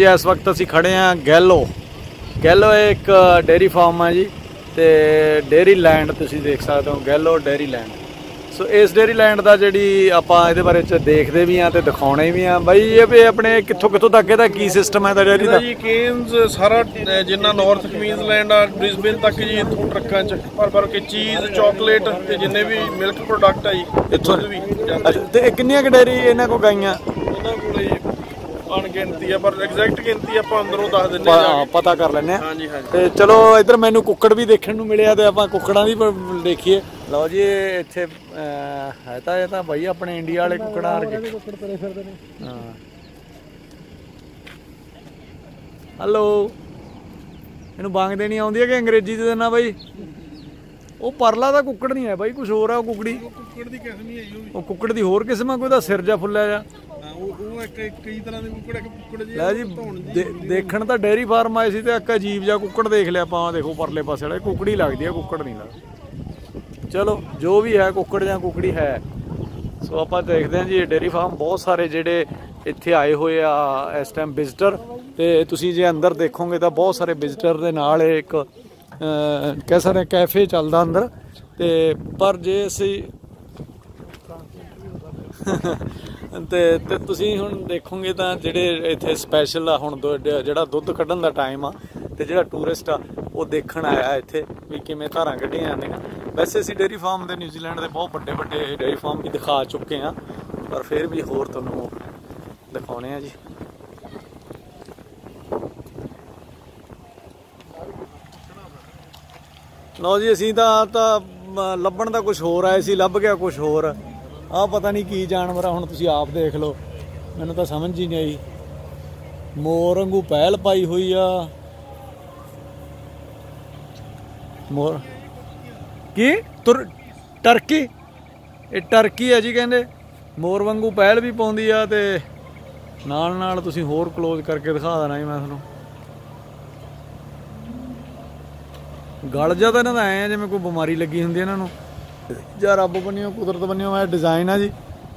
ਜੀ ਇਸ ਵਕਤ ਅਸੀਂ ਖੜੇ ਆਂ ਗੈਲੋ। ਗੈਲੋ ਇੱਕ ਡੇਰੀ ਫਾਰਮ ਹੈ ਜੀ ਤੇ ਡੇਰੀ ਲੈਂਡ ਤੁਸੀਂ ਦੇਖ ਸਕਦੇ ਹੋ ਗੈਲੋ ਡੇਰੀ ਲੈਂਡ। ਸੋ ਇਸ ਡੇਰੀ ਲੈਂਡ ਦਾ ਜਿਹੜੀ ਆਪਾਂ ਇਹਦੇ ਬਾਰੇ ਚ ਦੇਖਦੇ ਵੀ ਆਂ ਤੇ ਦਿਖਾਉਣੇ ਵੀ ਆਂ ਬਾਈ ਇਹ ਵੀ ਆਪਣੇ ਕਿੱਥੋਂ ਕਿੱਥੋਂ ਤੱਕ ਇਹਦਾ ਕੀ ਸਿਸਟਮ ਹੈ ਦਾ ਡੇਰੀ ਦਾ? ਜੀ ਕੇਨਸ ਸਾਰਾ ਜਿੰਨਾ ਨਾਰਥ ਕੁਈਨਜ਼ਲੈਂਡ ਆ ਬ੍ਰਿਸਬੇਨ ਤੱਕ ਜੀ ਇੱਥੋਂ ਟਰੱਕਾਂ 'ਚ। ਭਰ ਭਰ ਕੇ ਚੀਜ਼ ਚਾਕਲੇਟ ਤੇ ਜਿੰਨੇ ਵੀ ਮਿਲਕ ਪ੍ਰੋਡਕਟ ਆ ਜੀ ਇੱਥੋਂ ਵੀ ਤੇ ਕਿੰਨੀਆਂ ਕੁ ਡੇਰੀ ਇਹਨਾਂ ਕੋਲ ਗਾਈਆਂ? ਉਹਨਾਂ ਕੋਲੇ ਅਣਗਿਣਤੀ ਆ ਪਰ ਐਗਜ਼ੈਕਟ ਗਿਣਤੀ ਆਪਾਂ ਅੰਦਰੋਂ ਦੱਸ ਦਿੰਨੇ ਪ- ਪਤਾ ਕਰ ਲੈਨੇ ਆ ਹਾਂਜੀ ਹਾਂਜੀ। ਤੇ ਚਲੋ ਇਧਰ ਮੈਨੂੰ ਕੁੱਕੜ ਵੀ ਦੇਖਣ ਨੂੰ ਮਿਲਿਆ ਤੇ ਆਪਾਂ ਕੁੱਕੜਾਂ ਦੀ ਦੇਖੀਏ। ਲਓ ਜੀ ਇੱਥੇ ਹੈ ਤਾਂ ਇਹ ਤਾਂ ਭਾਈ ਆਪਣੇ ਇੰਡੀਆ ਵਾਲੇ ਕੁੱਕੜਾਂ ਵਰਗੇ। ਕੁੱਕੜ ਤੁਰੇ ਫਿਰਦੇ ਨੇ। ਹਾਂ। ਹਲੋ। ਇਹਨੂੰ ਬਾਂਗ ਦੇਣੀ ਆਉਂਦੀ ਹੈ ਕਿ ਅੰਗਰੇਜ਼ੀ ਦੇ ਦੇਣਾ ਬਾਈ? ਉਹ ਪਰਲਾ ਦਾ ਕੁੱਕੜ ਨਹੀਂ ਹੈ ਬਾਈ ਕੁਝ ਹੋਰ ਆ ਉਹ ਕੁੱਕੜੀ। ਕੁੱਕੜ ਦੀ ਕਿਸਮ ਹੀ ਆਈ ਉਹ ਕੁੱਕੜ ਦੀ ਹੋਰ ਕਿਸਮ ਆ ਕੋਈ ਦਾ ਸਿਰ ਜਾ ਫੁੱਲਿਆ ਜਾ ਉਹ ਉਹ ਇੱਕ ਕਈ ਤਰ੍ਹਾਂ ਦੇ ਕੁੱਕੜ ਇੱਕ ਕੁੱਕੜ ਜੀ ਲੈ ਜੀ ਦੇ- ਦੇਖਣ ਤਾਂ ਡੇਰੀ ਫਾਰਮ ਆਏ ਸੀ ਤੇ ਇੱਕ ਅਜੀਬ ਜਿਹਾ ਕੁੱਕੜ ਦੇਖ ਲਿਆ ਆਪਾਂ ਆਹ ਦੇਖੋ ਪਰਲੇ ਪਾਸੇ ਵਾਲਾ ਇਹ ਕੁੱਕੜੀ ਲੱਗਦੀ ਆ ਕੁੱਕੜ ਨਹੀਂ ਲੱਗਦਾ। ਚਲੋ ਜੋ ਵੀ ਹੈ ਕੁੱਕੜ ਜਾਂ ਕੁੱਕੜੀ ਹੈ। ਸੋ ਆਪਾਂ ਦੇਖਦੇ ਹਾਂ ਜੀ ਇਹ ਡੇਰੀ ਫਾਰਮ ਬਹੁਤ ਸਾਰੇ ਜਿਹੜੇ ਇੱਥੇ ਆਏ ਹੋਏ ਆ ਇਸ ਟਾਈਮ ਵਿਜ਼ਟਰ ਤੇ ਤੁਸੀਂ ਜੇ ਅੰਦਰ ਦੇਖੋਗੇ ਤਾਂ ਬਹੁਤ ਸਾਰੇ ਵਿਜ਼ਟਰ ਦੇ ਨਾਲ ਇਹ ਇੱਕ ਅਹ, ਕਹਿ ਸਕਦੇ ਕੈਫੇ ਚੱਲਦਾ ਅੰਦਰ। ਤੇ ਪਰ ਜੇ ਅਸੀਂ ਤੇ ਤੇ ਤੁਸੀਂ ਹੁਣ ਦੇਖੋਗੇ ਤਾਂ ਜਿਹੜੇ ਇੱਥੇ ਸਪੈਸ਼ਲ ਆ, ਹੁਣ ਦੁੱਧ- ਜਿਹੜਾ ਦੁੱਧ ਕੱਢਣ ਦਾ ਟਾਈਮ ਆ ਤੇ ਜਿਹੜਾ ਟੂਰਿਸਟ ਆ, ਉਹ ਦੇਖਣ ਆਇਆ ਇੱਥੇ ਵੀ ਕਿਵੇਂ ਧਾਰਾਂ ਕੱਢੀਆਂ ਜਾਂਦੀਆਂ। ਵੈਸੇ ਅਸੀਂ ਡੇਰੀ ਫਾਰਮ ਦੇ ਨਿਊਜ਼ੀਲੈਂਡ ਦੇ ਬਹੁਤ ਵੱਡੇ ਵੱਡੇ ਡੇਰੀ ਫਾਰਮ ਵੀ ਦਿਖਾ ਚੁੱਕੇ ਆ ਪਰ ਫਿਰ ਵੀ ਹੋਰ ਤੁਹਾਨੂੰ ਦਿਖਾਉਣੇ ਆ ਜੀ। ਲਓ ਜੀ, ਅਸੀਂ ਤਾਂ ਤਾਂ ਲੱਭਣ ਦਾ ਕੁਝ ਹੋਰ ਆਏ ਸੀ, ਲੱਭ ਗਿਆ ਕੁਝ ਹੋਰ। ਆਹ ਪਤਾ ਨਹੀਂ ਕੀ ਜਾਨਵਰ ਆ, ਹੁਣ ਤੁਸੀਂ ਆਪ ਦੇਖ ਲਓ। ਮੈਨੂੰ ਤਾਂ ਸਮਝ ਹੀ ਨਹੀਂ ਆਈ। ਮੋਰ ਵਾਂਗੂ ਪਹਿਲ ਪਾਈ ਹੋਈ ਆ। ਮੋਰ ਕੀ? ਤੁਰ ਟਰਕੀ? ਇਹ ਟਰਕੀ ਹੈ ਜੀ ਕਹਿੰਦੇ। ਮੋਰ ਵਾਂਗੂ ਪਹਿਲ ਵੀ ਪਾਉਂਦੀ ਆ ਤੇ ਨਾਲ ਨਾਲ ਤੁਸੀਂ ਹੋਰ ক্লোਜ਼ ਕਰਕੇ ਦਿਖਾ ਦੇਣਾ ਜੀ ਮੈਂ ਤੁਹਾਨੂੰ। ਗਲ ਜਾ ਤਾਂ ਇਹਨਾਂ ਦਾ ਐ ਜਿਵੇਂ ਕੋਈ ਬਿਮਾਰੀ ਲੱਗੀ ਹੁੰਦੀ ਇਹਨਾਂ ਨੂੰ। ਜਾਂ ਰੱਬ ਬੰਨਿਓ, ਕੁਦਰਤ ਬੰਨਿਓ, ਇਹ ਡਿਜ਼ਾਈਨ ਆ ਜੀ।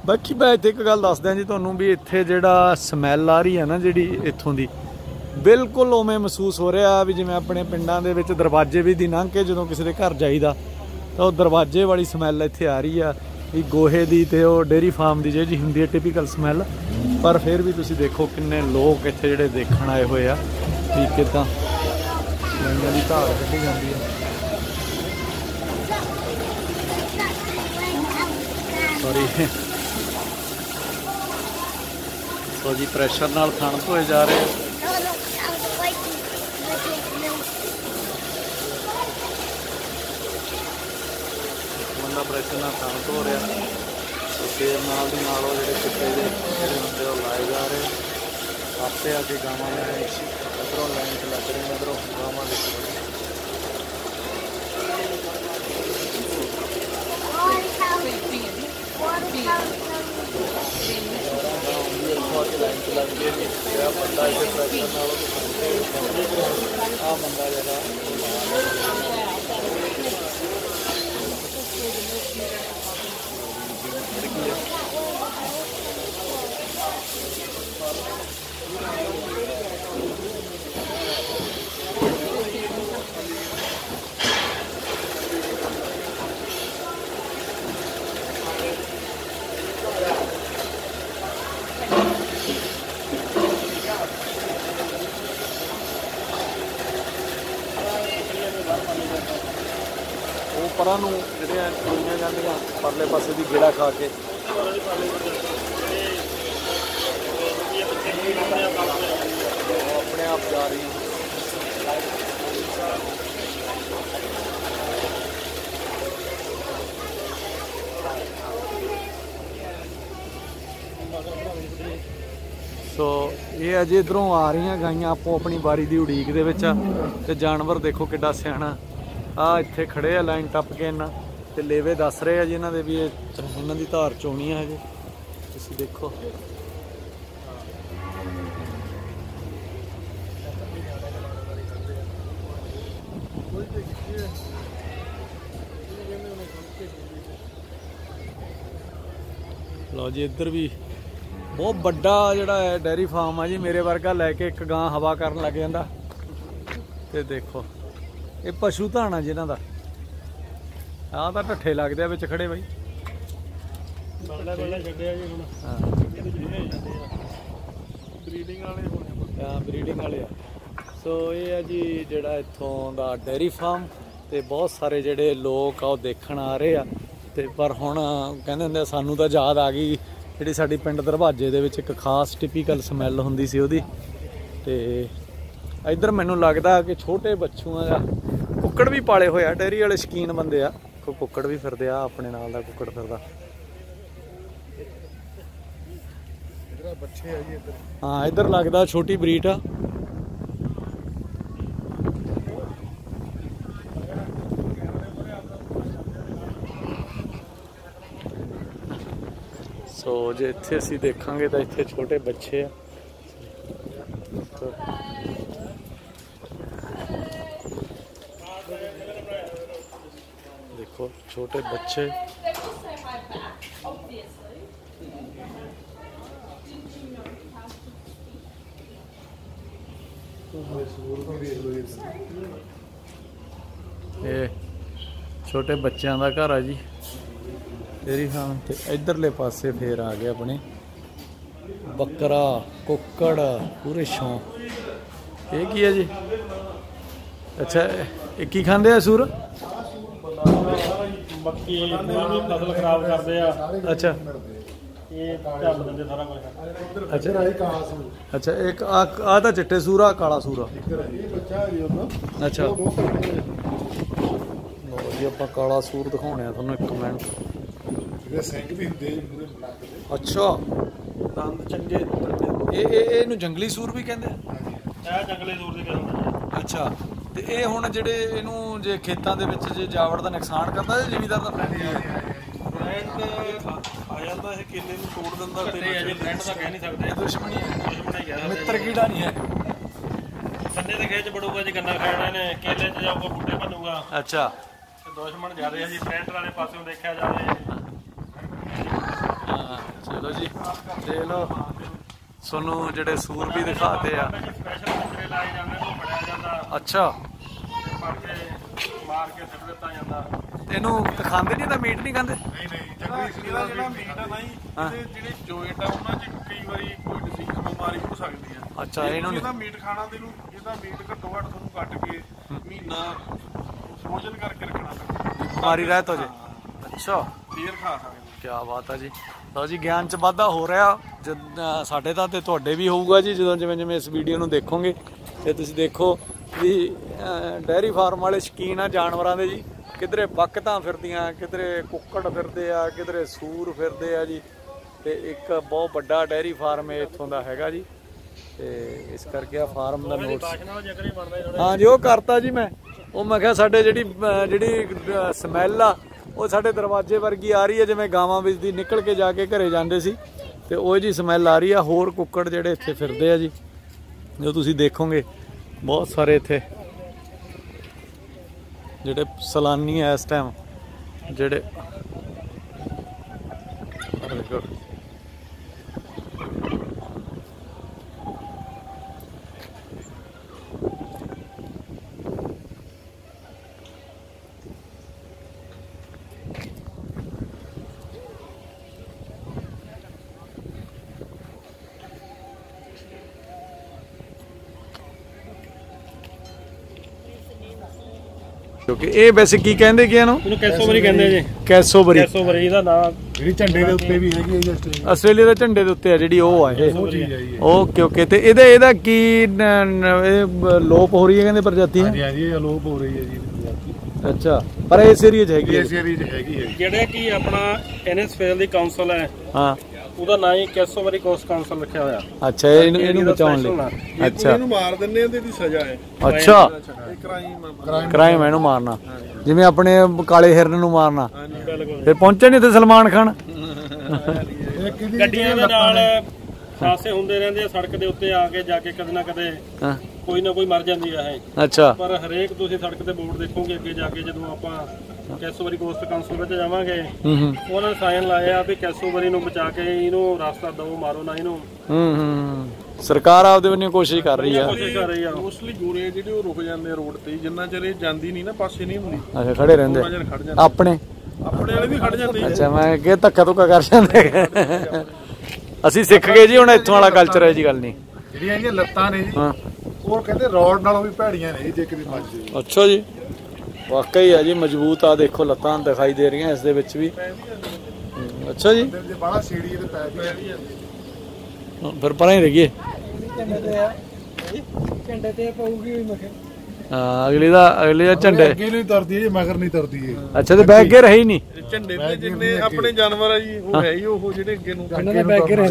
ਬਾਕੀ ਮੈਂ ਇੱਥੇ ਇੱਕ ਗੱਲ ਦੱਸ ਜੀ ਤੁਹਾਨੂੰ ਵੀ ਇੱਥੇ ਜਿਹੜਾ ਸਮੈਲ ਆ ਰਹੀ ਹੈ ਨਾ ਜਿਹੜੀ ਇੱਥੋਂ ਦੀ, ਬਿਲਕੁਲ ਉਵੇਂ ਮਹਿਸੂਸ ਹੋ ਰਿਹਾ ਵੀ ਜਿਵੇਂ ਆਪਣੇ ਪਿੰਡਾਂ ਦੇ ਵਿੱਚ ਦਰਵਾਜ਼ੇ ਵੀ ਦੀ ਲੰਘ ਕੇ ਜਦੋਂ ਕਿਸੇ ਦੇ ਘਰ ਜਾਈਦਾ, ਤਾਂ ਉਹ ਦਰਵਾਜ਼ੇ ਵਾਲੀ ਸਮੈਲ ਇੱਥੇ ਆ ਰਹੀ ਆ। ਵੀ ਗੋਹੇ ਦੀ ਤੇ ਉਹ ਡੇਰੀ ਫਾਰਮ ਦੀ ਜਿਹੜੀ ਹੁੰਦੀ ਹੈ ਟਿਪੀਕਲ ਸਮੈਲ ਪਰ ਫਿਰ ਵੀ ਤੁਸੀਂ ਦੇਖੋ ਕਿੰਨੇ ਲੋਕ ਇੱਥੇ ਜਿਹੜੇ ਦੇਖਣ ਆਏ ਹੋਏ ਆ, ਵੀ ਕਿਦਾਂ ਗਾਈਆਂ ਦੀ ਧਾਰ ਕੱਢੀ ਜਾਂਦੀ ਆ। ਸੌਰੀ ਸੋ ਜੀ ਪ੍ਰੈਸ਼ਰ ਨਾਲ ਥਣ ਧੋਏ ਜਾ ਰਹੇ ਆ। ਬੰਦਾ ਪ੍ਰੈਸ਼ਰ ਨਾਲ ਥਣ ਧੋ ਰਿਹਾ। ਤੇ ਫੇਰ ਨਾਲ ਦੀ ਨਾਲ ਉਹ ਜਿਹੜੇ ਕੁੱਤੇ ਦੇ ਜਿਹੜੇ ਹੁੰਦੇ ਉਹ ਲਾਏ ਜਾ ਰਹੇ ਆ। ਆਪੇ ਆ ਕੇ ਗਾਵਾਂ ਲੈ ਆਏ ਇਧਰੋਂ ਲਾਈਨ ਚ ਲੱਗ ਰਹੇ ਨੇ, ਇਧਰੋਂ ਗਾਵਾਂ ਦੇ ਬੰਦਾ ਇੱਥੇ ਪ੍ਰੈਸ਼ਰ ਨਾਲ ਆ। ਬੰਦਾ ਜਿਹੜਾ ਪਰਾਂ ਨੂੰ ਜਿਹੜੀਆਂ ਕੁੜੀਆਂ ਜਾਂਦੀਆਂ, ਪਰਲੇ ਪਾਸੇ ਦੀ ਗੇੜਾ ਖਾ ਕੇ। ਆਪਣੇ ਆਪ ਜਾ ਰਹੀਆਂ ਸੋ ਇਹ ਅਜੇ ਇਧਰੋਂ ਆ ਰਹੀਆਂ ਗਾਈਆਂ ਆਪੋ ਆਪਣੀ ਬਾਰੀ ਦੀ ਉਡੀਕ ਦੇ ਵਿੱਚ ਆ। ਤੇ ਜਾਨਵਰ ਦੇਖੋ ਕਿੱਡਾ ਸਿਆਣਾ। ਆ ਇੱਥੇ ਖੜੇ ਆ ਲਾਈਨ ਟੱਪ ਕੇ ਇਹਨਾਂ। ਤੇ ਲੇਵੇ ਦੱਸ ਰਹੇ ਆ ਜੀ ਇਹਨਾਂ ਦੇ ਵੀ ਇਹ ਇਹਨਾਂ ਦੀ ਧਾਰ ਚੋਣੀ ਆ ਹਜੇ। ਤੁਸੀਂ ਦੇਖੋ। ਲਓ ਜੀ, ਇੱਧਰ ਵੀ ਬਹੁਤ ਵੱਡਾ ਜਿਹੜਾ ਹੈ ਡੈਰੀ ਫਾਰਮ ਆ ਜੀ। ਮੇਰੇ ਵਰਗਾ ਲੈ ਕੇ ਇੱਕ ਗਾਂ ਹਵਾ ਕਰਨ ਲੱਗ ਜਾਂਦਾ। ਤੇ ਦੇਖੋ। ਇਹ ਪਸ਼ੂ ਧਾਣਾ ਜਿਨ੍ਹਾਂ ਦਾ। ਆਹ ਤਾਂ ਢੱਠੇ ਲੱਗਦੇ ਆ ਵਿੱਚ ਖੜੇ ਬਾਈ। ਬੱਲਾ ਬੱਲਾ ਛੱਡਿਆ ਜੀ ਹੁਣ ਹਾਂ। ਬਰੀਡਿੰਗ ਵਾਲੇ ਹੋਣੇ ਆ ਬਰੀਡਿੰਗ ਵਾਲੇ ਆ। ਸੋ ਇਹ ਆ ਜੀ ਜਿਹੜਾ ਇੱਥੋਂ ਦਾ ਡੈਰੀ ਫਾਰਮ ਤੇ ਬਹੁਤ ਸਾਰੇ ਜਿਹੜੇ ਲੋਕ ਆ ਉਹ ਦੇਖਣ ਆ ਰਹੇ ਆ। ਤੇ ਪਰ ਹੁਣ ਕਹਿੰਦੇ ਹੁੰਦੇ ਆ, ਸਾਨੂੰ ਤਾਂ ਯਾਦ ਆ ਗਈ ਜਿਹੜੀ ਸਾਡੀ ਪਿੰਡ ਦਰਵਾਜ਼ੇ ਦੇ ਵਿੱਚ ਇੱਕ ਖਾਸ ਟਿਪੀਕਲ ਸਮੈਲ ਹੁੰਦੀ ਸੀ ਉਹਦੀ। ਤੇ ਇੱਧਰ ਮੈਨੂੰ ਲੱਗਦਾ ਕਿ ਛੋਟੇ ਬੱਚੂਆਂ ਦਾ ਕੁੱਕੜ ਵੀ ਪਾਲੇ ਹੋਏ ਆ। ਡੈਰੀ ਵਾਲੇ ਸ਼ਕੀਨ ਬੰਦੇ ਆ। ਕੋਈ ਕੁੱਕੜ ਵੀ ਫਿਰਦੇ ਆ ਆਪਣੇ ਨਾਲ ਦਾ ਕੁੱਕੜ ਫਿਰਦਾ। ਜਿਹੜਾ ਬੱਚੇ ਆ ਜੀ ਇੱਧਰ। ਹਾਂ ਇੱਧਰ ਲੱਗਦਾ ਛੋਟੀ ਬਰੀਟ ਆ। ਸੋ ਜੇ ਇੱਥੇ ਅਸੀਂ ਦੇਖਾਂਗੇ ਤਾਂ ਇੱਥੇ ਛੋਟੇ ਬੱਚੇ ਆ ਸੋ ਦੇਖੋ ਛੋਟੇ ਬੱਚੇ ਇਹ ਛੋਟੇ ਬੱਚਿਆਂ ਦਾ ਘਰ ਆ ਜੀ ਤੇਰੀ ਫਾਰਮ ਤੇ ਇਧਰਲੇ ਪਾਸੇ ਫੇਰ ਆ ਗਏ ਆਪਣੇ ਬੱਕਰਾ ਕੁੱਕੜ ਪੂਰੇ ਸ਼ੌਂਕ ਇਹ ਕੀ ਹੈ ਜੀ ਅੱਛਾ ਇਹ ਕੀ ਖਾਂਦੇ ਆ ਸੂਰ ਮੱਕੀ ਪੂਰੀ ਵੀ ਫਸਲ ਖਰਾਬ ਕਰਦੇ ਆ ਅੱਛਾ। ਇਹ ਝੱਲ ਦਿੰਦੇ ਸਾਰਾ ਕੁਝ। ਅੱਛਾ। ਅੱਛਾ ਇੱਕ ਆ ਆ ਤਾਂ ਚਿੱਟੇ ਸੂਰਾ ਕਾਲਾ ਸੂਰਾ ਬੱਚਾ ਜੀ ਉਹਦਾ ਅੱਛਾ ਜੀ ਆਪਾਂ ਕਾਲਾ ਸੂਰ ਦਿਖਾਉਣੇ ਆ ਤੁਹਾਨੂੰ ਇੱਕ ਮਿੰਟ। ਇਹਦੇ ਸਿੰਘ ਵੀ ਹੁੰਦੇ ਪੂਰੇ ਅੱਛਾ। ਦੰਦ ਚੰਗੇ ਇਹ ਇਹ ਇਹਨੂੰ ਜੰਗਲੀ ਸੂਰ ਵੀ ਕਹਿੰਦੇ ਆ? ਇਹ ਜੰਗਲੇ ਦੂਰ ਦੇ ਕਹਿੰਦੇ ਅੱਛਾ। ਤੇ ਇਹ ਹੁਣ ਜਿਹੜੇ ਇਹਨੂੰ ਜੇ ਖੇਤਾਂ ਦੇ ਵਿੱਚ ਜੇ ਜਾਵੜ ਦਾ ਨੁਕਸਾਨ ਕਰਦਾ ਜਾਂ ਜ਼ਿਮੀਦਾਰ ਦਾ ਬ੍ਰੈਂਡ ਆ ਜਾਂਦਾ ਇਹ ਕੇਲੇ ਨੂੰ ਤੋੜ ਦਿੰਦਾ ਤੇ ਅਜੇ ਬ੍ਰੈਂਡ ਦਾ ਕਹਿ ਨਹੀਂ ਸਕਦੇ। ਇਹ ਦੁਸ਼ਮਣੀ ਹੈ। ਦੁਸ਼ਮਣ ਹੀ ਕਹਿ ਮਿੱਤਰ ਕੀੜਾ ਨਹੀਂ ਹੈ। ਸੰਨੇ ਦੇ ਖੇਚ ਬੜੂਗਾ ਜੀ ਗੰਨਾ ਖਾਣਾ ਨੇ ਕੇਲੇ 'ਚ ਜਾਊਗਾ ਬੁੱਢੇ ਬਣੂਗਾ ਅੱਛਾ। ਤੇ ਦੁਸ਼ਮਣ ਜੀ ਵਾਲੇ ਪਾਸਿਓਂ ਦੇਖਿਆ ਜਾਵੇ। ਹਾਂ ਚਲੋ ਜੀ। ਦੇਖ ਲਓ। ਤੁਹਾਨੂੰ ਜਿਹੜੇ ਸੂਰ ਵੀ ਦਿਖਾਤੇ ਆ। ਸਪੈਸ਼ਲ ਮੰਜਰੇ ਲਾਏ ਜਾਂਦੇ ਤੋਂ ਫੜਿਆ ਜਾਂਦਾ ਅੱਛਾ। ਮਾਰ ਕੇ ਸਿੱਟ ਦਿੱਤਾ ਜਾਂਦਾ ਇਹਨੂੰ ਖਾਂਦੇ ਨਹੀਂ ਤਾਂ ਮੀਟ ਨਹੀਂ ਖਾਂਦੇ? ਨਹੀਂ ਨਹੀਂ ਜੰਗਲੀ ਇਹਦਾ ਜਿਹੜਾ ਮੀਟ ਆ ਨਹੀਂ ਜਿਹੜੇ ਜੋਇੰਟ ਆ ਉਹਨਾਂ 'ਚ ਕਈ ਵਾਰੀ ਕੋਈ ਡਿਸੀਜ਼ ਬਿਮਾਰੀ ਹੋ ਸਕਦੀ ਆ। ਅੱਛਾ, ਇਹਨੂੰ ਇਹਦਾ ਮੀਟ ਖਾਣਾ ਤੇ ਇਹਨੂੰ ਇਹਦਾ ਮੀਟ ਘੱਟੋ ਘੱਟ ਤੁਹਾਨੂੰ ਕੱਟ ਕੇ ਮਹੀਨਾ ਫਰੋਜ਼ਨ ਕਰਕੇ ਰੱਖਣਾ ਪੈਂਦਾ ਬਿਮਾਰੀ ਰਹਿਤ ਹੋ ਜੇ। ਅੱਛਾ। ਫੇਰ ਖਾ ਸਕਦੇ ਕੀ ਬਾਤ ਆ ਜੀ। ਲਓ ਜੀ ਗਿਆਨ ਚ ਵਾਧਾ ਹੋ ਰਿਹਾ। ਸਾਡੇ ਤਾਂ ਤੇ ਤੁਹਾਡੇ ਵੀ ਹੋਊਗਾ ਜੀ ਜਦੋਂ ਜਿਵੇਂ ਜਿਵੇਂ ਇਸ ਵੀਡੀਓ ਨੂੰ ਦੇਖੋਗੇ ਤੇ ਤੁਸੀਂ ਦੇਖੋ ਵੀ ਡੈਰੀ ਫਾਰਮ ਵਾਲੇ ਸ਼ਕੀਨ ਆ ਜਾਨਵਰਾਂ ਦੇ ਜੀ। ਕਿਧਰੇ ਬੱਕਤਾਂ ਫਿਰਦੀਆਂ ਕਿਧਰੇ ਕੁੱਕੜ ਫਿਰਦੇ ਆ ਕਿਧਰੇ ਸੂਰ ਫਿਰਦੇ ਆ ਜੀ। ਤੇ ਇੱਕ ਬਹੁਤ ਵੱਡਾ ਡੈਰੀ ਫਾਰਮ ਇਹ ਇੱਥੋਂ ਦਾ ਹੈਗਾ ਜੀ। ਤੇ ਇਸ ਕਰਕੇ ਆ ਫਾਰਮ ਦਾ ਨੋਟਸ ਹਾਂ ਜੀ ਉਹ ਕਰਤਾ ਜੀ ਮੈਂ। ਉਹ ਮੈਂ ਕਿਹਾ ਸਾਡੇ ਜਿਹੜੀ ਜਿਹੜੀ ਸਮੈਲ ਆ ਉਹ ਸਾਡੇ ਦਰਵਾਜ਼ੇ ਵਰਗੀ ਆ ਰਹੀ ਹੈ, ਜਿਵੇਂ ਗਾਵਾਂ ਵਿੱਚ ਦੀ ਨਿਕਲ ਕੇ ਜਾ ਕੇ ਘਰੇ ਜਾਂਦੇ ਸੀ। ਤੇ ਉਹ ਜੀ ਸਮੈਲ ਆ ਰਹੀ ਆ, ਹੋਰ ਕੁੱਕੜ ਜਿਹੜੇ ਇੱਥੇ ਫਿਰਦੇ ਆ ਜੀ, ਜੋ ਤੁਸੀਂ ਦੇਖੋਗੇ, ਬਹੁਤ ਸਾਰੇ ਇੱਥੇ ਜਿਹੜੇ ਸਲਾਨੀ ਆ ਇਸ ਟਾਈਮ ਜਿਹੜੇ ਕਿਉਂਕਿ ਇਹ ਵੈਸੇ ਕੀ ਕਹਿੰਦੇ ਕਿ ਇਹਨੂੰ? ਇਹਨੂੰ ਕੈਸੋਵਰੀ ਕਹਿੰਦੇ ਜੀ। ਕੈਸੋਬਰੀ ਕੈਸੋਵਰੀ ਇਹਦਾ ਨਾਮ ਜਿਹੜੀ ਝੰਡੇ ਦੇ ਉੱਤੇ ਵੀ ਹੈਗੀ ਹੈ ਜੀ ਆਸਟ੍ਰੇਲੀਆ ਦੇ। ਝੰਡੇ ਦੇ ਉੱਤੇ ਆ ਜਿਹੜੀ ਉਹ ਆ ਇਹ। ਉਹ ਚੀਜ਼ ਹੈ। ਜੀ ਇਹ। Okay okay. ਤੇ ਇਹਦਾ ਇਹਦਾ ਕੀ ਲੋਪ ਹੋ ਰਹੀ ਹੈ ਕਹਿੰਦੇ ਪ੍ਰਜਾਤੀ ਹਾਂਜੀ ਹਾਂਜੀ ਇਹ ਅਲੋਪ ਹੋ ਰਹੀ ਹੈ ਜੀ ਅੱਛਾ ਪਰ ਇਸ ਏਰੀਆ 'ਚ ਹੈਗੀ ਹੈ। ਇਸ ਏਰੀਆ 'ਚ ਹੈਗੀ ਹੈ। ਜਿਹੜੇ ਕੀ ਆਪਣਾ ਐਨਐਸਫੇਲ ਦੀ ਕਾਉਂਸਲ ਹੈ ਹਾਂ। ਉਹਦਾ ਨਾਂ ਹੀ ਕੈਸੋਵਰੀ ਕੋਸਟ ਕਾਉਂਸਲ ਰੱਖਿਆ ਹੋਇਆ। ਅੱਛਾ ਇਹਨੂੰ ਇਹਨੂੰ ਬਚਾਉਣ ਲਈ। ਅੱਛਾ। ਇਹਨੂੰ ਮਾਰ ਦਿੰਨੇ ਆ ਤੇ ਇਹਦੀ ਸਜ਼ਾ ਹੈ। ਅੱਛਾ। ਇਹ ਕ੍ਰਾਈਮ ਕ੍ਰਾਈਮ ਇਹਨੂੰ ਮਾਰਨਾ। ਜਿਵੇਂ ਆਪਣੇ ਕਾਲੇ ਹਿਰਨ ਨੂੰ ਮਾਰਨਾ। ਹਾਂਜੀ ਬਿਲਕੁਲ। ਫਿਰ ਪਹੁੰਚੇ ਨਹੀਂ ਤੇ ਸਲਮਾਨ ਖਾਨ? ਗੱਡੀਆਂ ਦੇ ਨਾਲ ਹਾਦਸੇ ਹੁੰਦੇ ਰਹਿੰਦੇ ਆ ਸੜਕ ਦੇ ਉੱਤੇ ਆ ਕੇ ਜਾ ਕੇ ਕਦੇ ਨਾ ਕਦੇ ਕੋਈ ਨਾ ਕੋਈ ਮਰ ਜਾਂਦੀ ਆ ਇਹ। ਅੱਛਾ। ਪਰ ਹਰੇਕ ਤੁਸੀਂ ਸੜਕ ਤੇ ਬੋਰਡ ਦੇਖੋਗੇ ਅੱਗੇ ਜਾ ਕੇ ਜਦੋਂ ਆਪਾਂ ਕੈਸੋਬਰੀ ਕੋਸਟ ਕਾਉਂਸਲ ਵਿੱਚ ਜਾਵਾਂਗੇ। ਹੂੰ ਹੂੰ। ਉਹਨਾਂ ਨੇ ਸਾਈਨ ਲਾਏ ਆ ਵੀ ਕੈਸੋਬਰੀ ਨੂੰ ਬਚਾ ਕੇ ਇਹਨੂੰ ਰਸਤਾ ਦਿਓ ਮਾਰੋ ਨਾ ਇਹਨੂੰ। ਹੂੰ ਹੂੰ ਸਰਕਾਰ ਆਪਦੇ ਵੱਲੋਂ ਕੋਸ਼ਿਸ਼ ਕਰ ਰਹੀ ਆ। ਕੋਸ਼ਿਸ਼ ਕਰ ਰਹੀ ਆ। ਮੋਸਟਲੀ ਗੋਰੇ ਜਿਹੜੇ ਉਹ ਰੁਕ ਜਾਂਦੇ ਆ ਰੋਡ ਤੇ ਜਿੰਨਾ ਚਿਰ ਇਹ ਜਾਂਦੀ ਨਹੀਂ ਨਾ ਪਾਸੇ ਨਹੀਂ ਹੁੰਦੀ। ਅੱਛਾ ਖੜੇ ਰਹਿੰਦੇ ਆਪਣੇ? ਆਪਣੇ ਵਾਲੇ ਵੀ ਖੜ ਜਾਂਦੇ ਆ। ਅੱਛਾ ਮੈਂ ਅੱਗੇ ਧੱਕਾ ਧੁੱਕਾ ਕਰ ਜਾਂਦੇ ਅਸੀਂ ਸਿੱਖ ਗਏ ਜੀ ਹੁਣ ਇੱਥੋਂ ਵਾਲਾ ਕਲਚਰ ਹੈ ਜੀ ਗੱਲ ਨਹੀਂ। ਜਿਹੜੀਆਂ ਇਹਦੀਆਂ ਲੱਤਾਂ ਨੇ ਜੀ ਹਾਂ। ਉਹ ਕਹਿੰਦੇ ਰੋਡ ਨਾਲੋਂ ਵੀ ਭੈੜੀਆਂ ਨੇ ਜੀ, ਜੇ ਕਿਤੇ ਮੱਝ ਜੀ ਅੱਛਾ ਜੀ। ਵਾਕਈ ਆ ਜੀ ਮਜ਼ਬੂਤ ਆ ਦੇਖੋ ਲੱਤਾਂ ਦਿਖਾਈ ਦੇ ਰਹੀਆਂ ਇਸ ਦੇ ਵਿੱਚ ਵੀ। ਅੱਛਾ ਜੀ। ਬਾਹਲਾ ਸੀੜੀ ਤੇ ਪੈ ਗਈ ਹਾਂ, ਫਿਰ ਪਰਾਂ ਹੀ ਰਹੀਏ। ਹਾਂ ਅਗਲੀ ਦਾ ਅਗਲੀ ਦਾ ਝੰਡੇ ਅੱਗੇ ਨਹੀਂ ਤਰਦੀ ਜੀ ਮਗਰ ਨਹੀਂ ਤਰਦੀ ਇਹ। ਅੱਛਾ ਤੇ ਬੈਗ ਕੇ ਰਹੀ ਨਹੀਂ। ਝੰਡੇ ਤੇ ਜਿੰਨੇ ਆਪਣੇ ਜਾਨਵਰ ਆ ਜੀ ਉਹ ਹੈ। ਹੀ ਉਹ ਜਿਹੜੇ ਅੱਗੇ ਨੂੰ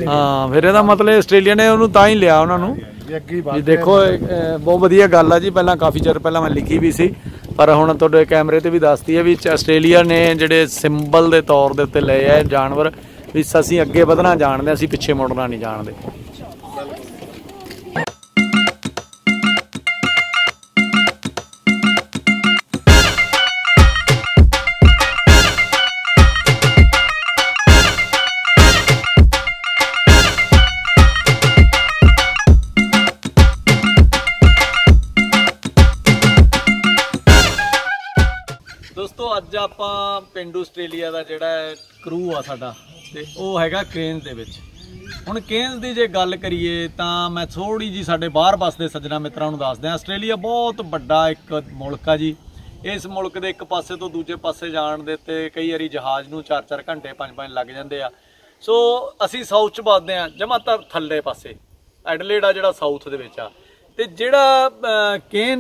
ਹਾਂ ਫਿਰ ਇਹਦਾ ਮਤਲਬ ਆਸਟ੍ਰੇਲੀਆ ਨੇ ਉਹਨੂੰ ਤਾਂ ਹੀ ਲਿਆ ਉਹਨਾਂ ਨੂੰ। ਹੀ ਜੀ ਦੇਖੋ ਇਹ, ਬਹੁਤ ਵਧੀਆ ਗੱਲ ਆ ਜੀ ਪਹਿਲਾਂ ਕਾਫੀ ਚਿਰ ਪਹਿਲਾਂ ਮੈਂ ਲਿਖੀ ਵੀ ਸੀ। ਪਰ ਹੁਣ ਤੁਹਾਡੇ ਕੈਮਰੇ ਤੇ ਵੀ ਦੱਸਦੀ ਹੈ ਵੀ ਆਸਟ੍ਰੇਲੀਆ ਨੇ ਜਿਹੜੇ ਸਿੰਬਲ ਦੇ ਤੌਰ ਦੇ ਉੱਤੇ ਲਏ ਆ ਜਾਨਵਰ ਵੀ ਅਸੀਂ ਅੱਗੇ ਵਧਣਾ ਜਾਣਦੇ ਹਾਂ, ਅਸੀਂ ਪਿੱਛੇ ਮੁੜਨਾ ਨਹੀਂ ਜਾਣਦੇ। ਪਿੰਡੂ ਆਸਟ੍ਰੇਲੀਆ ਦਾ ਜਿਹੜਾ ਕਰੂ ਆ ਸਾਡਾ ਤੇ ਉਹ ਹੈਗਾ ਕੇਨਸ ਦੇ ਵਿੱਚ। ਹੁਣ ਕੇਨਸ ਦੀ ਜੇ ਗੱਲ ਕਰੀਏ ਤਾਂ ਮੈਂ ਥੋੜੀ ਜੀ ਸਾਡੇ ਬਾਹਰ ਬਸਦੇ ਸੱਜਣਾ ਮਿੱਤਰਾਂ ਨੂੰ ਦੱਸ ਦਿਆਂ ਆਸਟ੍ਰੇਲੀਆ ਬਹੁਤ ਵੱਡਾ ਇੱਕ ਮੁਲਕ ਆ ਜੀ। ਇਸ ਮੁਲਕ ਦੇ ਇੱਕ ਪਾਸੇ ਤੋਂ ਦੂਜੇ ਪਾਸੇ ਜਾਣ ਦੇ ਤੇ ਕਈ ਵਾਰੀ ਜਹਾਜ਼ ਨੂੰ 4-4 ਘੰਟੇ 5-5 ਲੱਗ ਜਾਂਦੇ ਆ। ਸੋ ਅਸੀਂ ਸਾਊਥ ਚ ਵੱਸਦੇ ਆ ਜਮਾ ਤਾਂ ਥੱਲੇ ਪਾਸੇ। ਐਡਲੇਡ ਆ ਜਿਹੜਾ ਸਾਊਥ ਦੇ ਵਿੱਚ ਆ। ਤੇ ਜਿਹੜਾ ਅਹ,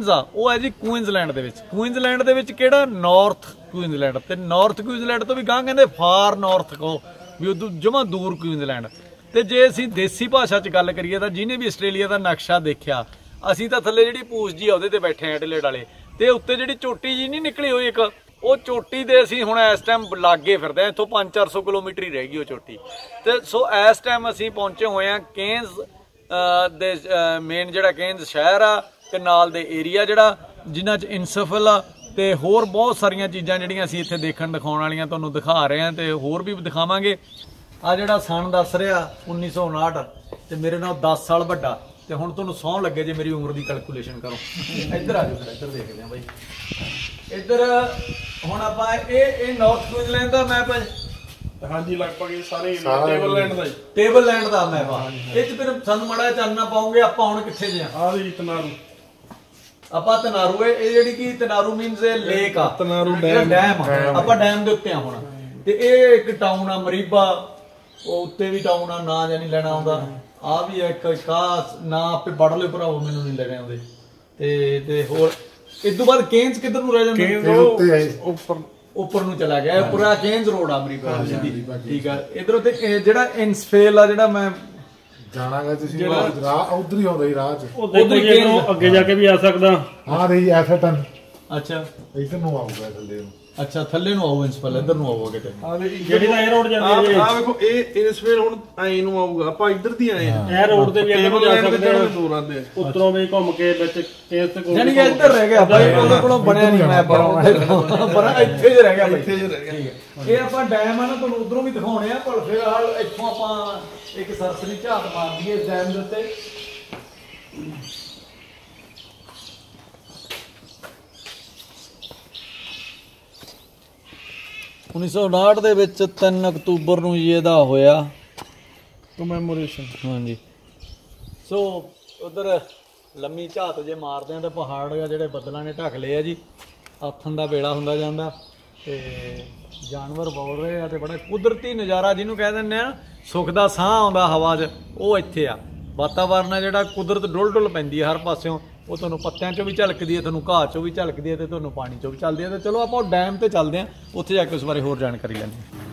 ਆ ਉਹ ਹੈ ਜੀ ਕੁਇਨਜ਼ਲੈਂਡ ਦੇ ਵਿੱਚ। ਕੁਇਨਜ਼ਲੈਂਡ ਦੇ ਵਿੱਚ ਕਿਹੜਾ? ਨਾਰਥ। ਕੁਇਨਜ਼ਲੈਂਡ ਤੇ ਨਾਰਥ ਕੁਇਨਜ਼ਲੈਂਡ ਤੋਂ ਵੀ ਗਾਂ ਕਹਿੰਦੇ ਫਾਰ ਨਾਰਥ ਕੋ ਵੀ ਉਦੋਂ ਜਮਾ ਦੂਰ ਕੁਇਨਜ਼ਲੈਂਡ ਤੇ ਜੇ ਅਸੀਂ ਦੇਸੀ ਭਾਸ਼ਾ 'ਚ ਗੱਲ ਕਰੀਏ ਤਾਂ ਜਿਹਨੇ ਵੀ ਆਸਟ੍ਰੇਲੀਆ ਦਾ ਨਕਸ਼ਾ ਦੇਖਿਆ, ਅਸੀਂ ਤਾਂ ਥੱਲੇ ਜਿਹੜੀ ਪੂਛ ਜੀ ਆ ਉਹਦੇ ਤੇ ਬੈਠੇ ਆ ਐਡਲੇਡ ਵਾਲੇ। ਤੇ ਉੱਤੇ ਜਿਹੜੀ ਚੋਟੀ ਜੀ ਨਹੀਂ ਨਿਕਲੀ ਹੋਈ ਇੱਕ, ਉਹ ਚੋਟੀ ਦੇ ਅਸੀਂ ਹੁਣ ਇਸ ਟਾਈਮ ਲਾਗੇ ਫਿਰਦੇ ਆ, ਇੱਥੋਂ 5-400 ਕਿਲੋਮੀਟਰ ਹੀ ਰਹਿ ਗਈ ਉਹ ਚੋਟੀ। ਤੇ ਸੋ ਇਸ ਟਾਈਮ ਅਸੀਂ ਪਹੁੰਚੇ ਹੋਏ ਆ ਕੇਨਸ ਦੇ ਮੇਨ ਜਿਹੜਾ ਕੇਨਜ਼ ਸ਼ਹਿਰ ਆ ਤੇ ਨਾਲ ਦੇ ਏਰੀਆ ਜਿਹੜਾ, ਜਿਨ੍ਹਾਂ 'ਚ ਇਨਸਫਲ ਆ ਤੇ ਹੋਰ ਬਹੁਤ ਸਾਰੀਆਂ ਚੀਜ਼ਾਂ ਜਿਹੜੀਆਂ ਅਸੀਂ ਇੱਥੇ ਦੇਖਣ ਦਿਖਾਉਣ ਵਾਲੀਆਂ ਤੁਹਾਨੂੰ ਦਿਖਾ ਰਹੇ ਆ ਤੇ ਹੋਰ ਵੀ ਦਿਖਾਵਾਂਗੇ। ਆ ਜਿਹੜਾ ਸਨ ਦੱਸ ਰਿਹਾ 1959 ਤੇ ਮੇਰੇ ਨਾਲ 10 ਸਾਲ ਵੱਡਾ। ਤੇ ਹੁਣ ਤੁਹਾਨੂੰ ਸੌਂ ਲੱਗੇ ਜੇ ਮੇਰੀ ਉਮਰ ਦੀ ਕੈਲਕੂਲੇਸ਼ਨ ਕਰੋ। ਇੱਧਰ ਆ ਜਾਓ ਫਿਰ ਇੱਧਰ ਦੇਖਦੇ ਆ ਬਾਈ। ਇੱਧਰ ਹੁਣ ਆਪਾਂ ਇਹ ਇਹ ਨਾਰਥ ਕੁਇਨਜ਼ਲੈਂਡ ਦਾ ਮੈਪ ਹੈ ਹਾਂਜੀ ਲਗਭਗ ਇਹ ਸਾਰੇ ਟੇਬਲ ਲੈਂਡ ਦਾ ਟੇਬਲ ਲੈਂਡ ਦਾ ਮੈਪ ਆ। ਇਹ ਚ ਫਿਰ ਸਾਨੂੰ ਮੜਾ ਚਾਨਣਾ ਪਾਉਂਗੇ ਆਪਾਂ ਹੁਣ ਕਿੱਥੇ ਜੇ ਆ? ਆਹ ਜੀ ਤਨਾਰੂ ਆਪਾਂ ਤਨਾਰੂ ਇਹ ਜਿਹੜੀ ਕੀ ਤਨਾਰੂ ਮੀਨਸ ਇਹ ਲੇਕ ਆ। ਤਨਾਰੂ ਡੈਮ ਆ। ਆਪਾਂ ਡੈਮ ਦੇ ਉੱਤੇ ਆ ਹੁਣ। ਤੇ ਇਹ ਇੱਕ ਟਾਊਨ ਆ ਮਰੀਬਾ। ਉਹ ਉੱਤੇ ਵੀ ਟਾਊਨ ਆ ਨਾਂ ਜਾਨੀ ਲੈਣਾ ਆਉਂਦਾ। ਆ ਵੀ ਇੱਕ ਖਾਸ ਨਾਂ ਆਪੇ ਪੜ ਲਿਓ ਭਰਾਵੋ ਮੈਨੂੰ ਨਹੀਂ ਲੈਣੇ ਆਉਂਦੇ। ਤੇ ਤੇ ਹੋਰ ਇਸ ਤੋਂ ਬਾਅਦ ਕੇਨਸ ਕਿੱਧਰ ਨੂੰ ਰਹਿ ਜਾਂਦਾ? ਇਹ ਉੱਤੇ ਆਏ ਉੱਪਰ। ਉੱਪਰ ਨੂੰ ਚਲਾ ਗਿਆ। ਇਹ ਪੂਰਾ ਕੇਨਸ ਰੋਡ ਆ ਸਿੱਧੀ ਠੀਕ ਆ। ਇਧਰੋਂ ਤੇ ਇਹ ਜਿਹੜਾ ਇਨਸਫੇਲ ਆ ਜਿਹੜਾ ਮੈਂ ਜਾਣਾਗਾ ਤੁਸੀਂ ਰਾਹ ਉਧਰ ਹੀ ਆਉਂਦਾ ਜੀ ਰਾਹ ਚ। ਉਹ ਦੇਖੋ ਜੀ ਅੱਗੋਂ ਜਾ ਕੇ ਵੀ ਆ ਸਕਦਾ। ਹਾਂ ਰਹੀ ਐਫਟਨ ਅੱਛਾ। ਇਧਰ ਨੂੰ ਆਊਗਾ ਥੱਲੇ ਨੂੰ। ਅੱਛਾ ਥੱਲੇ ਨੂੰ ਆਓ ਇਨਸਫੇਲ ਇਧਰ ਨੂੰ ਆਓ ਕਿਤੇ ਜਿਹੜੀ ਤਾਂ ਇਹ ਰੋਡ ਜਾਂਦੀ ਹੈ ਆ ਵੇਖੋ ਇਹ ਇਸ ਵੇਲੇ ਹੁਣ ਐ ਨੂੰ ਆਊਗਾ। ਆਪਾਂ ਇੱਧਰ ਦੀ ਆਏ ਆ ਇਹ ਰੋਡ ਤੇ ਵੀ ਅੱਗੇ ਜਾ ਦੇ ਸਕਦੇ ਆ ਦੂਰ ਆਂਦੇ ਆ। ਉੱਤਰੋਂ ਵੀ ਘੁੰਮ ਕੇ ਵਿੱਚ ਕੇਸ ਤੇ ਕੋਲ ਜਾਨੀ ਕਿ ਇੱਧਰ ਰਹਿ ਗਿਆ ਬਾਈ ਉਹਦੇ ਕੋਲੋਂ ਬਣਿਆ ਨਹੀਂ ਮੈਪ ਬਣਾਉਣਾ ਪਰ ਇੱਥੇ ਜੇ ਰਹਿ ਗਿਆ। ਇੱਥੇ ਜੇ ਰਹਿ ਗਿਆ। ਇਹ ਆਪਾਂ ਡੈਮ ਆ ਨਾ ਤੁਹਾਨੂੰ ਉਧਰੋਂ ਵੀ ਦਿਖਾਉਣੇ ਆ ਪਰ ਫਿਲਹਾਲ ਇੱਥੋਂ ਆਪਾਂ ਇੱਕ ਸਰਸਰੀ ਝਾਤ ਮਾਰ ਦਈਏ ਇਸ ਡੈਮ ਦੇ ਉੱਤੇ। ਉਨੀ ਸੌ ਉਨਾਹਠ ਦੇ ਵਿੱਚ 3 ਅਕਤੂਬਰ ਨੂੰ ਜੀ ਇਹਦਾ ਹੋਇਆ। ਕਮੈਮੋਰੇਸ਼ਨ ਹਾਂਜੀ। ਸੋ ਉਧਰ ਲੰਮੀ ਝਾਤ ਜੇ ਮਾਰਦੇ ਆ ਤਾਂ ਪਹਾੜ ਆ ਜਿਹੜੇ ਬੱਦਲਾਂ ਨੇ ਢੱਕ ਲਏ ਆ ਜੀ। ਆਥਣ ਦਾ ਵੇਲਾ ਹੁੰਦਾ ਜਾਂਦਾ। ਤੇ ਜਾਨਵਰ ਬੋਲ ਰਹੇ ਆ ਤੇ ਬੜਾ ਕੁਦਰਤੀ ਨਜ਼ਾਰਾ ਜਿਹਨੂੰ ਕਹਿ ਦਿੰਦੇ ਆ। ਸੁੱਖ ਦਾ ਸਾਹ ਆਉਂਦਾ ਹਵਾ 'ਚ, ਉਹ ਇੱਥੇ ਆ। ਵਾਤਾਵਰਨ ਆ ਜਿਹੜਾ, ਕੁਦਰਤ ਡੁੱਲ ਡੁੱਲ ਪੈਂਦੀ ਹੈ ਹਰ ਪਾਸਿਓਂ। ਉਹ ਤੁਹਾਨੂੰ ਪੱਤਿਆਂ 'ਚੋਂ ਵੀ ਝਲਕਦੀ ਹੈ ਤੁਹਾਨੂੰ ਘਾਹ 'ਚੋਂ ਵੀ ਝਲਕਦੀ ਹੈ ਤੇ ਤੁਹਾਨੂੰ ਪਾਣੀ 'ਚੋਂ ਵੀ ਚੱਲਦੀ ਹੈ ਤੇ ਚਲੋ ਆਪਾਂ ਉਹ ਡੈਮ ਤੇ ਚੱਲਦੇ ਹਾਂ ਉੱਥੇ ਜਾ ਕੇ ਉਸ ਬਾਰੇ ਹੋਰ ਜਾਣਕਾਰੀ ਲੈਂਦੇ ਹਾਂ।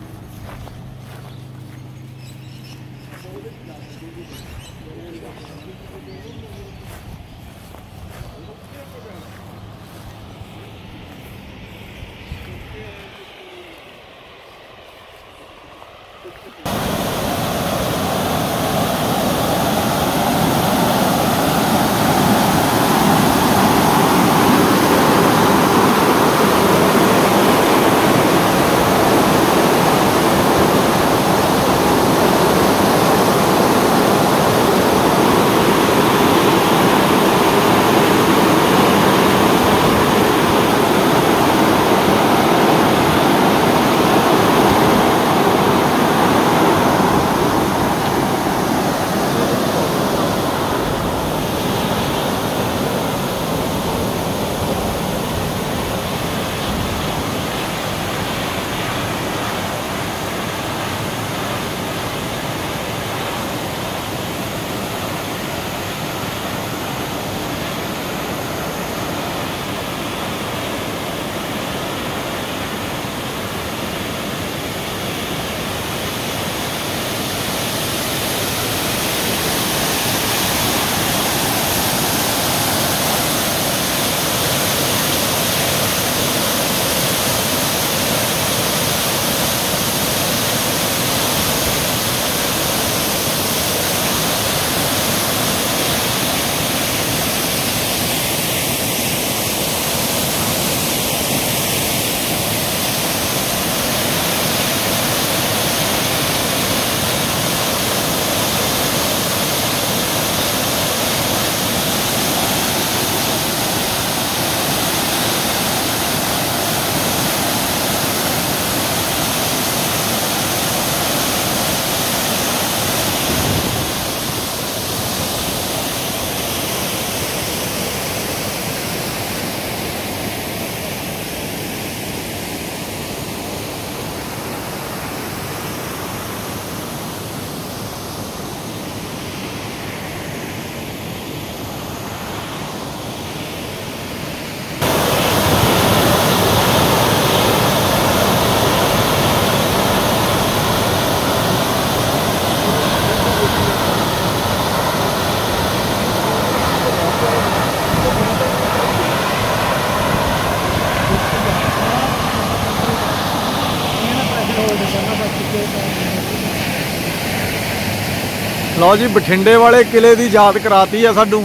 ਲਓ ਜੀ, ਬਠਿੰਡੇ ਵਾਲੇ ਕਿਲੇ ਦੀ ਯਾਦ ਕਰਾਤੀ ਆ ਸਾਨੂੰ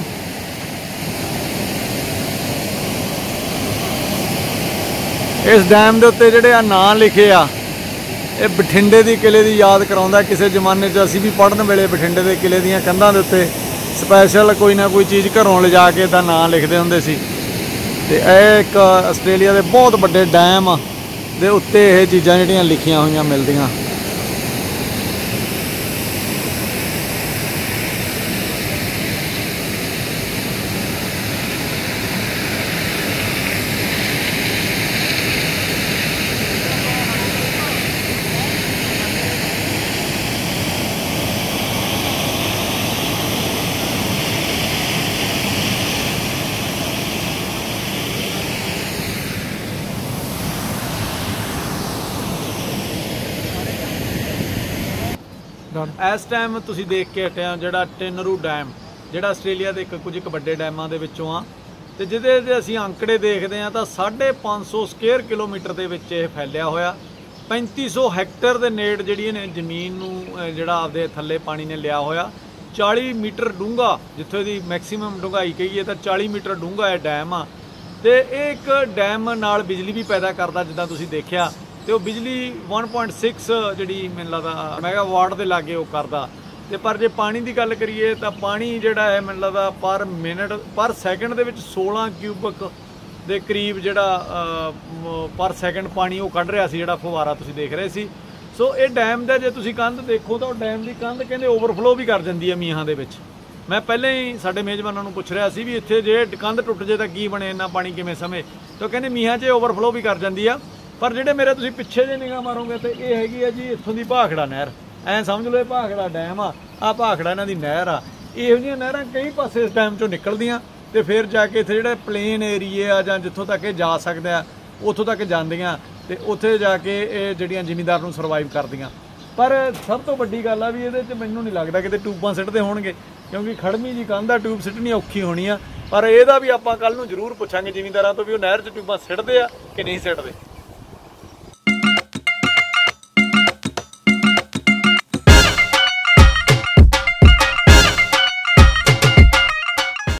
ਇਸ ਡੈਮ ਦੇ ਉੱਤੇ ਜਿਹੜੇ ਆ ਨਾਂ ਲਿਖੇ ਆ, ਇਹ ਬਠਿੰਡੇ ਦੀ ਕਿਲੇ ਦੀ ਯਾਦ ਕਰਾਉਂਦਾ ਕਿਸੇ ਜ਼ਮਾਨੇ 'ਚ ਅਸੀਂ ਵੀ ਪੜਨ ਵੇਲੇ ਬਠਿੰਡੇ ਦੇ ਕਿਲੇ ਦੀਆਂ ਕੰਧਾਂ ਦੇ ਉੱਤੇ ਸਪੈਸ਼ਲ ਕੋਈ ਨਾ ਕੋਈ ਚੀਜ਼ ਘਰੋਂ ਲਿਜਾ ਕੇ ਤਾਂ ਨਾਂ ਲਿਖਦੇ ਹੁੰਦੇ ਸੀ। ਤੇ ਇਹ ਇੱਕ ਆਸਟ੍ਰੇਲੀਆ ਦੇ ਬਹੁਤ ਵੱਡੇ ਡੈਮ ਦੇ ਉੱਤੇ ਇਹ ਚੀਜ਼ਾਂ ਜਿਹੜੀਆਂ ਲਿਖੀਆਂ ਹੋਈਆਂ ਮਿਲਦੀਆਂ। ਇਸ ਟਾਈਮ ਤੁਸੀਂ ਦੇਖ ਕੇ ਹਟਿਆ ਜਿਹੜਾ ਟਿਨਰੂ ਡੈਮ, ਜਿਹੜਾ ਆਸਟ੍ਰੇਲੀਆ ਦੇ ਇੱਕ ਕੁਝ ਇੱਕ ਵੱਡੇ ਡੈਮਾਂ ਦੇ ਵਿੱਚੋਂ ਆ। ਤੇ ਜਿਹਦੇ ਦੇ ਅਸੀਂ ਅੰਕੜੇ ਦੇਖਦੇ ਆ ਤਾਂ 550 ਸਕੁਅਰ ਕਿਲੋਮੀਟਰ ਦੇ ਵਿੱਚ ਇਹ ਫੈਲਿਆ ਹੋਇਆ। 3500 ਹੈਕਟਰ ਦੇ ਨੇੜ ਜਿਹੜੀ ਇਹਨੇ ਜ਼ਮੀਨ ਨੂੰ ਜਿਹੜਾ ਆਪਦੇ ਥੱਲੇ ਪਾਣੀ ਨੇ ਲਿਆ ਹੋਇਆ। 40 ਮੀਟਰ ਡੂੰਘਾ, ਜਿੱਥੇ ਦੀ ਮੈਕਸਿਮਮ ਡੂੰਘਾਈ ਕਹੀਏ ਤਾਂ 40 ਮੀਟਰ ਡੂੰਘਾ ਇਹ ਡੈਮ ਆ। ਤੇ ਇਹ ਇੱਕ ਡੈਮ ਨਾਲ ਬਿਜਲੀ ਵੀ ਪੈਦਾ ਕਰਦਾ ਜਿੱਦਾਂ ਤੁਸੀਂ ਦੇਖਿਆ। ਤੇ ਉਹ ਬਿਜਲੀ 1.6 ਜਿਹੜੀ ਮੈਨੂੰ ਲੱਗਦਾ ਮੈਗਾਵਾਟ ਦੇ ਲਾਗੇ ਉਹ ਕਰਦਾ। ਤੇ ਪਰ ਜੇ ਪਾਣੀ ਦੀ ਗੱਲ ਕਰੀਏ, ਤਾਂ ਪਾਣੀ ਜਿਹੜਾ ਹੈ, ਮੈਨੂੰ ਲੱਗਦਾ ਪਰ ਮਿੰਟ, ਪਰ ਸੈਕਿੰਡ ਦੇ ਵਿੱਚ 16 ਕਿਊਬਿਕ ਦੇ ਕਰੀਬ ਜਿਹੜਾ ਪਰ ਸੈਕਿੰਡ ਪਾਣੀ ਉਹ ਕੱਢ ਰਿਹਾ ਸੀ, ਜਿਹੜਾ ਫੁਵਾਰਾ ਤੁਸੀਂ ਦੇਖ ਰਹੇ ਸੀ। ਸੋ ਇਹ ਡੈਮ ਦਾ ਜੇ ਤੁਸੀਂ ਕੰਧ ਦੇਖੋ, ਤਾਂ ਉਹ ਡੈਮ ਦੀ ਕੰਧ ਕਹਿੰਦੇ ਓਵਰਫਲੋ ਵੀ ਕਰ ਜਾਂਦੀ ਹੈ ਮੀਂਹਾਂ ਦੇ ਵਿੱਚ। ਮੈਂ ਪਹਿਲਾਂ ਹੀ ਸਾਡੇ ਮੇਜ਼ਬਾਨਾਂ ਨੂੰ ਪੁੱਛ ਰਿਹਾ ਸੀ ਵੀ ਇੱਥੇ ਜੇ ਕੰਧ ਟੁੱਟ ਜੇ ਤਾਂ ਕੀ ਬਣੇ ਇੰਨਾ ਪਾਣੀ ਕਿਵੇਂ ਸਮੇਂ? ਤਾਂ ਕਹਿੰਦੇ ਮੀਂਹਾਂ 'ਚ ਓਵਰਫਲੋ ਵੀ ਕਰ ਜਾਂਦੀ ਆ। ਪਰ ਜਿਹੜੇ ਮੇਰੇ ਤੁਸੀਂ ਪਿੱਛੇ ਜੇ ਨਿਗਾਹ ਮਾਰੋਗੇ ਤੇ ਇਹ ਹੈਗੀ ਆ ਜੀ ਇੱਥੋਂ ਦੀ ਭਾਖੜਾ ਨਹਿਰ। ਐਂ ਸਮਝ ਲਓ ਇਹ ਭਾਖੜਾ ਡੈਮ ਆ ਆ ਭਾਖੜਾ ਇਹਨਾਂ ਦੀ ਨਹਿਰ ਆ। ਇਹੋ ਜਿਹੀਆਂ ਨਹਿਰਾਂ ਕਈ ਪਾਸੇ ਇਸ ਡੈਮ 'ਚੋਂ ਨਿਕਲਦੀਆਂ ਤੇ ਫਿਰ ਜਾ ਕੇ ਇੱਥੇ ਜਿਹੜੇ ਪਲੇਨ ਏਰੀਏ ਆ ਜਾਂ ਜਿੱਥੋਂ ਤੱਕ ਇਹ ਜਾ ਸਕਦੇ ਆ, ਉੱਥੋਂ ਤੱਕ ਜਾਂਦੀਆਂ ਤੇ ਉੱਥੇ ਜਾ ਕੇ ਇਹ ਜਿਹੜੀਆਂ ਜ਼ਿਮੀਂਦਾਰ ਨੂੰ ਸਰਵਾਈਵ ਕਰਦੀਆਂ। ਪਰ ਸਭ ਤੋਂ ਵੱਡੀ ਗੱਲ ਆ ਵੀ ਇਹਦੇ 'ਚ ਮੈਨੂੰ ਨਹੀਂ ਲੱਗਦਾ ਕਿਤੇ ਟੂਬਾਂ ਸਿੱਟਦੇ ਹੋਣਗੇ, ਕਿਉਂਕਿ ਖੜਮੀ ਜੀ ਕੰਧਾ ਆ, ਟੂਬ ਸਿੱਟਣੀ ਔਖੀ ਹੋਣੀ ਆ। ਪਰ ਇਹਦਾ ਵੀ ਆਪਾਂ ਕੱਲ ਨੂੰ ਜ਼ਰੂਰ ਪੁੱਛਾਂਗੇ ਜ਼ਿਮੀਂਦਾਰਾਂ ਤੋਂ ਵੀ ਉਹ ਨਹਿਰ 'ਚ ਟੂਬਾਂ ਸਿੱਟਦੇ ਆ ਕਿ ਨਹੀਂ ਸਿੱਟਦੇ।